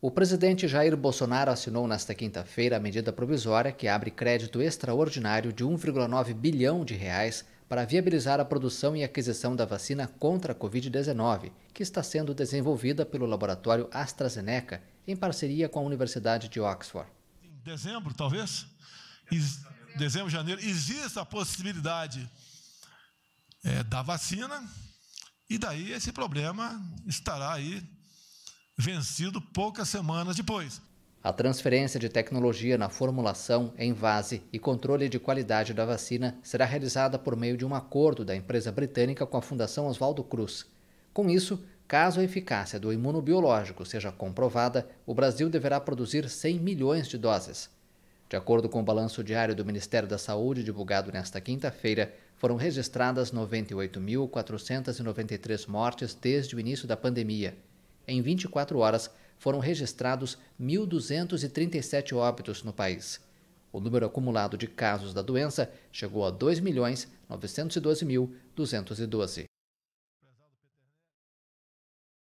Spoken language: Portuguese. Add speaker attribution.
Speaker 1: O presidente Jair Bolsonaro assinou nesta quinta-feira a medida provisória que abre crédito extraordinário de 1,9 bilhão de reais para viabilizar a produção e aquisição da vacina contra a Covid-19, que está sendo desenvolvida pelo laboratório AstraZeneca em parceria com a Universidade de Oxford.
Speaker 2: Em dezembro, talvez, dezembro, janeiro, existe a possibilidade é, da vacina e daí esse problema estará aí vencido poucas semanas depois.
Speaker 1: A transferência de tecnologia na formulação, envase e controle de qualidade da vacina será realizada por meio de um acordo da empresa britânica com a Fundação Oswaldo Cruz. Com isso, caso a eficácia do imunobiológico seja comprovada, o Brasil deverá produzir 100 milhões de doses. De acordo com o balanço diário do Ministério da Saúde divulgado nesta quinta-feira, foram registradas 98.493 mortes desde o início da pandemia em 24 horas, foram registrados 1.237 óbitos no país. O número acumulado de casos da doença chegou a 2.912.212.